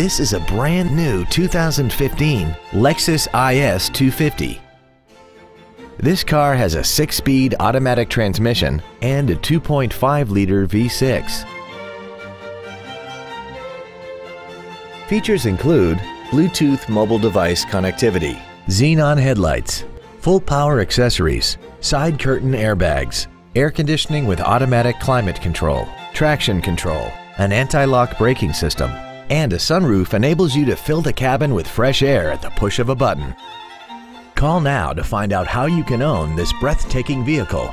This is a brand new 2015 Lexus IS 250. This car has a 6-speed automatic transmission and a 2.5-liter V6. Features include Bluetooth mobile device connectivity, xenon headlights, full power accessories, side curtain airbags, air conditioning with automatic climate control, traction control, an anti-lock braking system, and a sunroof enables you to fill the cabin with fresh air at the push of a button. Call now to find out how you can own this breathtaking vehicle.